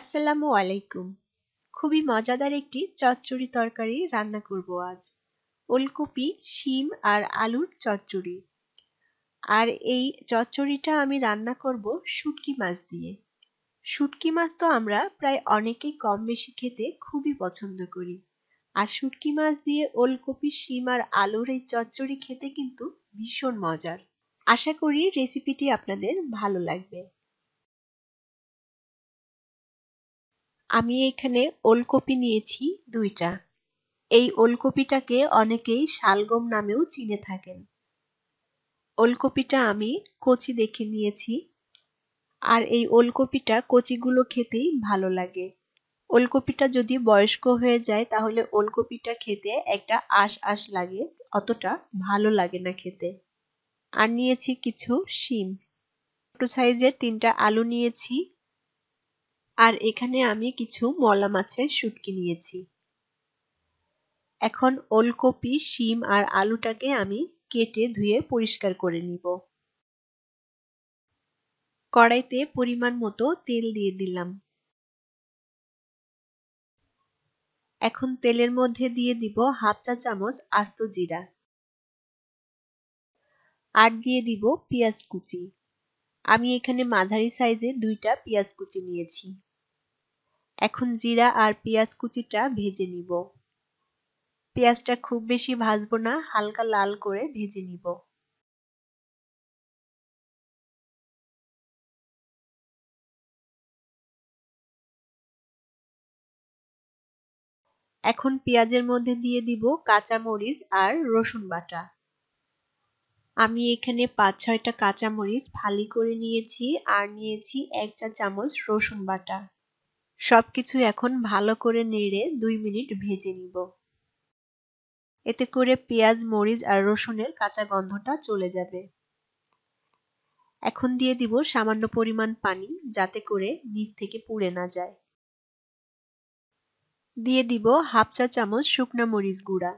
আসসালামু আলাইকুম। খুবই মজাদার একটি চচ্চড়ি তরকারি রান্না করব আজ। ওলকপি, শিম আর আলুর চচ্চড়ি। আর এই চচ্চড়িটা আমি রান্না করব শুটকি মাছ দিয়ে। শুটকি মাছ তো আমরা প্রায় অনেকেই কম বেশি খেতে খুবই পছন্দ করি। আর শুটকি মাছ দিয়ে ওলকপি, শিম আর আলুর এই চচ্চড়ি খেতে কিন্তু ভীষণ মজার। আশা করি রেসিপিটি আপনাদের ভালো লাগবে। আমি এখানে ওলকপি নিয়েছি দুইটা। এই ওলকপিটাকে অনেকেই শালগম নামেও চিনে থাকেন। ওলকপিটা আমি কচি দেখে নিয়েছি। আর এই ওলকপিটা কচিগুলো খেতেই ভালো লাগে। ওলকপিটা যদি বয়স্ক হয়ে যায়, তাহলে ওলকপিটা খেতে একটা আশ আশ লাগে, অতটা ভালো লাগে না খেতে। আর নিয়েছি কিছু শিম। ছোট সাইজের তিনটা আলু নিয়েছি। আর এখানে আমি কিছু মলা মাছের শুটকি নিয়েছি। এখন ওলকপি, শিম আর আলুটাকে আমি কেটে ধুয়ে পরিষ্কার করে নিব। কড়াইতে পরিমাণ মতো তেল দিয়ে দিলাম। এখন তেলের মধ্যে দিয়ে দিব হাফ চা চামচ আস্ত জিরা। আর দিয়ে দিব পেঁয়াজ কুচি। আমি এখানে মাঝারি সাইজে দুইটা পেঁয়াজ কুচি নিয়েছি। এখন জিরা আর পেঁয়াজ কুচিটা ভেজে নিব। পেঁয়াজটা খুব বেশি ভাজবো না, হালকা লাল করে ভেজে নিব। এখন পেঁয়াজের মধ্যে দিয়ে দিব কাঁচা মরিচ আর রসুন বাটা। আমি এখানে পাঁচ ছয়টা কাঁচা মরিচ ফালি করে নিয়েছি, আর নিয়েছি এক চা চামচ রসুন বাটা। সবকিছু এখন ভালো করে নেড়ে দুই মিনিট ভেজে নিব। এতে করে পেঁয়াজ, মরিচ আর রসুনের কাঁচা গন্ধটা চলে যাবে। এখন দিয়ে দিব সামান্য পরিমাণ পানি যাতে করে নিচ থেকে পুড়ে না যায়। দিয়ে দিব হাফ চা চামচ শুকনা মরিচ গুঁড়া,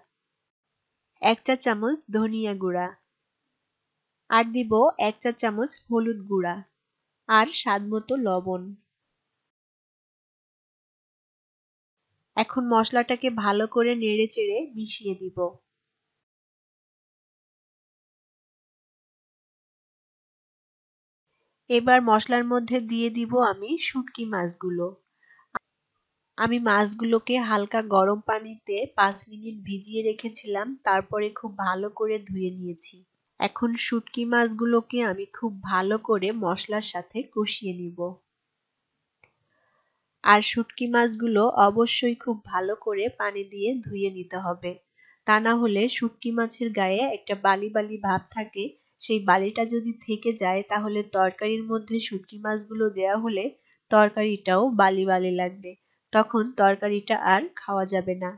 এক চা চামচ ধনিয়া গুঁড়া আর দিব এক চা চামচ হলুদ গুঁড়া আর স্বাদ মতো লবণ। এখন মশলাটাকে ভালো করে নেড়ে চেড়ে মিশিয়ে দিব। এবার মশলার মধ্যে দিয়ে দিব আমি শুটকি মাছগুলো। আমি মাছগুলোকে হালকা গরম পানিতে পাঁচ মিনিট ভিজিয়ে রেখেছিলাম, তারপরে খুব ভালো করে ধুয়ে নিয়েছি। এখন শুটকি মাছগুলোকে আমি খুব ভালো করে মশলার সাথে কষিয়ে নিব। আর শুটকি মাছগুলো অবশ্যই খুব ভালো করে পানি দিয়ে ধুয়ে নিতে হবে। তা না হলে শুটকি মাছের গায়ে একটা বালি বালি ভাব থাকে। সেই বালিটা যদি থেকে যায়, তাহলে তরকারির মধ্যে শুটকি মাছগুলো দেয়া হলে তরকারিটাও বালি বালি লাগবে। তখন তরকারিটা আর খাওয়া যাবে না।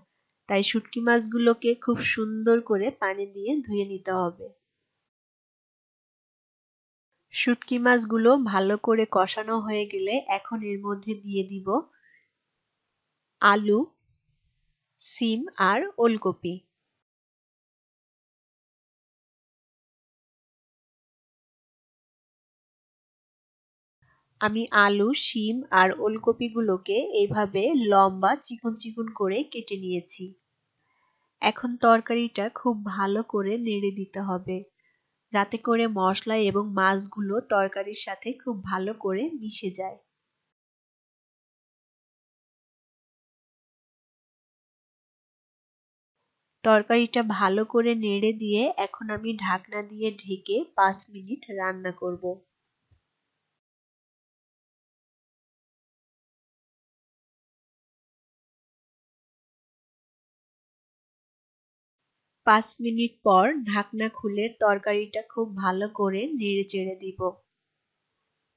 তাই শুটকি মাছগুলোকে খুব সুন্দর করে পানি দিয়ে ধুয়ে নিতে হবে। শুটকি মাছগুলো ভালো করে কষানো হয়ে গেলে এখন এর মধ্যে দিয়ে দিব আলু, সিম আর ওলকপি। আমি আলু শিম আর ওলকপিগুলোকে এইভাবে লম্বা চিকন চিকন করে কেটে নিয়েছি। এখন তরকারিটা খুব ভালো করে নেড়ে দিতে হবে। যাতে করে মশলা এবং মাছগুলো তরকারির সাথে খুব ভালো করে মিশে যায়। তরকারিটা ভালো করে নেড়ে দিয়ে এখন আমি ঢাকনা দিয়ে ঢেকে পাঁচ মিনিট রান্না করব। পাঁচ মিনিট পর ঢাকনা খুলে তরকারিটা খুব ভালো করে নেড়ে চেড়ে দিব।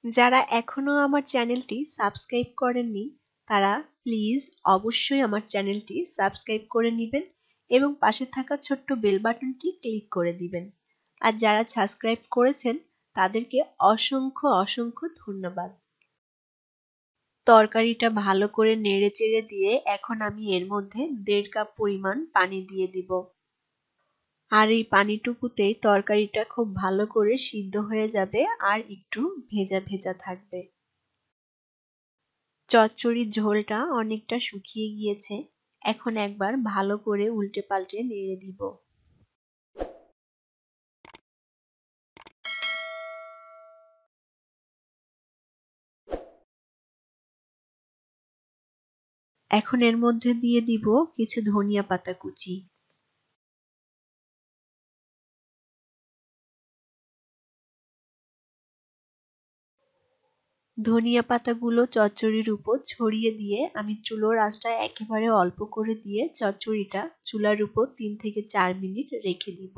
যারা এখনও আমার চ্যানেলটি সাবস্ক্রাইব করেননি, তারা প্লিজ অবশ্যই আমার চ্যানেলটি সাবস্ক্রাইব করে নেবেন এবং পাশে থাকা ছোট্ট বেল বাটনটি ক্লিক করে দিবেন। আর যারা সাবস্ক্রাইব করেছেন, তাদেরকে অসংখ্য অসংখ্য ধন্যবাদ। তরকারিটা ভালো করে নেড়ে চেড়ে দিয়ে এখন আমি এর মধ্যে দেড় কাপ পরিমাণ পানি দিয়ে দিব। আর এই পানিটুকুতেই তরকারিটা খুব ভালো করে সিদ্ধ হয়ে যাবে আর একটু ভেজা ভেজা থাকবে। চচ্চড়ির ঝোলটা অনেকটা শুকিয়ে গিয়েছে। এখন একবার ভালো করে উল্টে পাল্টে নেড়ে দিব। এখন এর মধ্যে দিয়ে দিব কিছু ধনিয়া পাতা কুচি। ধনিয়া পাতাগুলো চচ্চড়ির উপর ছড়িয়ে দিয়ে আমি চুলোর আঁচটা একেবারে অল্প করে দিয়ে চচ্চড়িটা চুলার উপর তিন থেকে চার মিনিট রেখে দিব।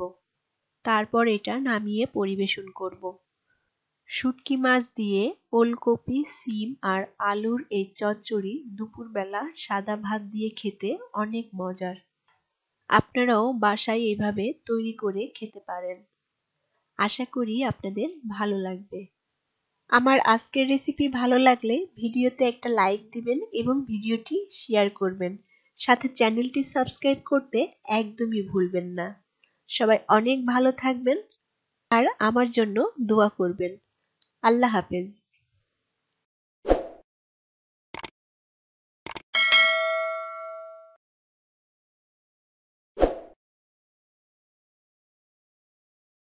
তারপর এটা নামিয়ে পরিবেশন করব। শুটকি মাছ দিয়ে ওলকপি, সিম আর আলুর এই চচ্চড়ি দুপুরবেলা সাদা ভাত দিয়ে খেতে অনেক মজার। আপনারাও বাসায় এইভাবে তৈরি করে খেতে পারেন। আশা করি আপনাদের ভালো লাগবে। আমার আজকের রেসিপি ভালো লাগলে ভিডিওতে একটা লাইক দিবেন এবং ভিডিওটি শেয়ার করবেন। সাথে চ্যানেলটি সাবস্ক্রাইব করতে একদমই ভুলবেন না। সবাই অনেক ভালো থাকবেন আর আমার জন্য দোয়া করবেন। আল্লাহ হাফেজ।